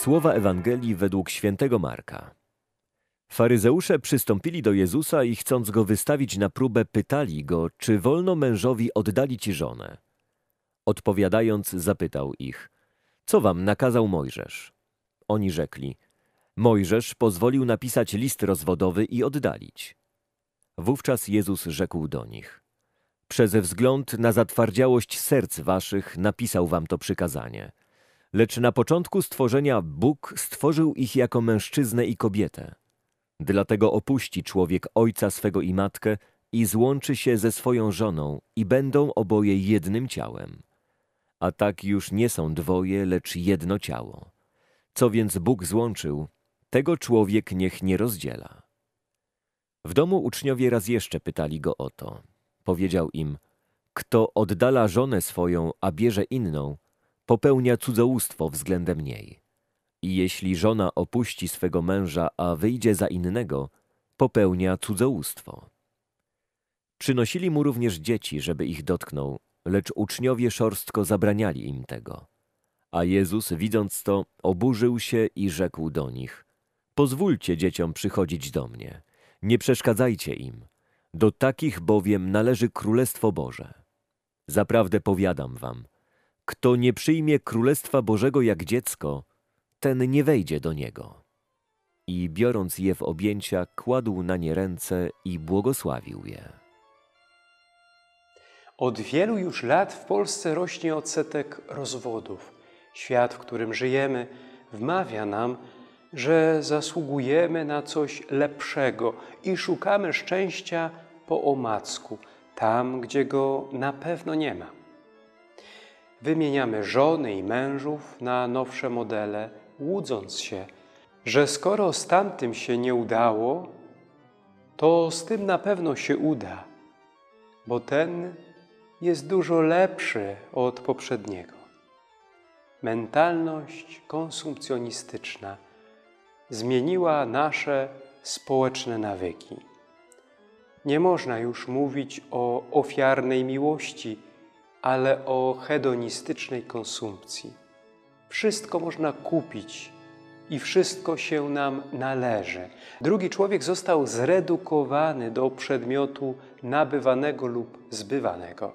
Słowa Ewangelii według świętego Marka. Faryzeusze przystąpili do Jezusa i chcąc go wystawić na próbę, pytali go, czy wolno mężowi oddalić żonę. Odpowiadając, zapytał ich, co wam nakazał Mojżesz? Oni rzekli, Mojżesz pozwolił napisać list rozwodowy i oddalić. Wówczas Jezus rzekł do nich, przez wzgląd na zatwardziałość serc waszych napisał wam to przykazanie. Lecz na początku stworzenia Bóg stworzył ich jako mężczyznę i kobietę. Dlatego opuści człowiek ojca swego i matkę i złączy się ze swoją żoną i będą oboje jednym ciałem. A tak już nie są dwoje, lecz jedno ciało. Co więc Bóg złączył, tego człowiek niech nie rozdziela. W domu uczniowie raz jeszcze pytali go o to. Powiedział im, kto oddala żonę swoją, a bierze inną, popełnia cudzołóstwo względem niej. I jeśli żona opuści swego męża, a wyjdzie za innego, popełnia cudzołóstwo. Przynosili mu również dzieci, żeby ich dotknął, lecz uczniowie szorstko zabraniali im tego. A Jezus, widząc to, oburzył się i rzekł do nich: Pozwólcie dzieciom przychodzić do mnie, nie przeszkadzajcie im. Do takich bowiem należy Królestwo Boże. Zaprawdę powiadam wam, kto nie przyjmie Królestwa Bożego jak dziecko, ten nie wejdzie do niego. I biorąc je w objęcia, kładł na nie ręce i błogosławił je. Od wielu już lat w Polsce rośnie odsetek rozwodów. Świat, w którym żyjemy, wmawia nam, że zasługujemy na coś lepszego i szukamy szczęścia po omacku, tam, gdzie go na pewno nie ma. Wymieniamy żony i mężów na nowsze modele, łudząc się, że skoro z tamtym się nie udało, to z tym na pewno się uda, bo ten jest dużo lepszy od poprzedniego. Mentalność konsumpcjonistyczna zmieniła nasze społeczne nawyki. Nie można już mówić o ofiarnej miłości, ale o hedonistycznej konsumpcji. Wszystko można kupić i wszystko się nam należy. Drugi człowiek został zredukowany do przedmiotu nabywanego lub zbywanego.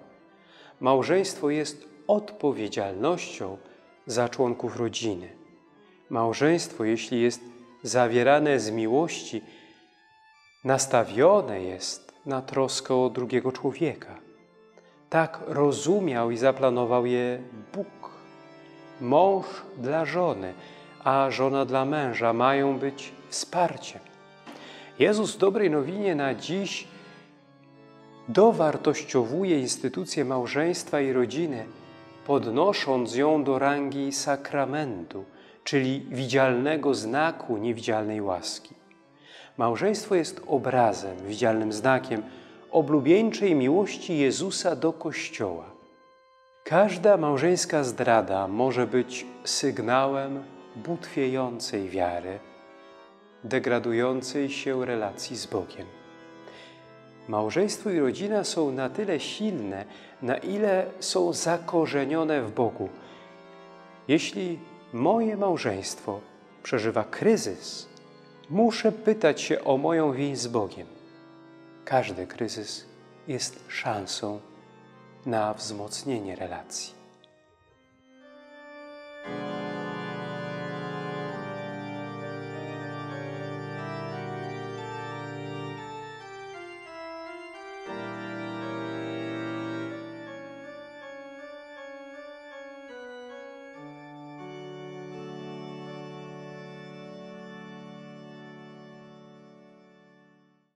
Małżeństwo jest odpowiedzialnością za członków rodziny. Małżeństwo, jeśli jest zawierane z miłości, nastawione jest na troskę o drugiego człowieka. Tak rozumiał i zaplanował je Bóg. Mąż dla żony, a żona dla męża mają być wsparciem. Jezus w dobrej nowinie na dziś dowartościowuje instytucję małżeństwa i rodziny, podnosząc ją do rangi sakramentu, czyli widzialnego znaku niewidzialnej łaski. Małżeństwo jest obrazem, widzialnym znakiem oblubieńczej miłości Jezusa do Kościoła. Każda małżeńska zdrada może być sygnałem butwiejącej wiary, degradującej się relacji z Bogiem. Małżeństwo i rodzina są na tyle silne, na ile są zakorzenione w Bogu. Jeśli moje małżeństwo przeżywa kryzys, muszę pytać się o moją więź z Bogiem. Każdy kryzys jest szansą na wzmocnienie relacji.